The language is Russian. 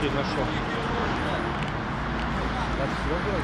ключей нашел. Так все было.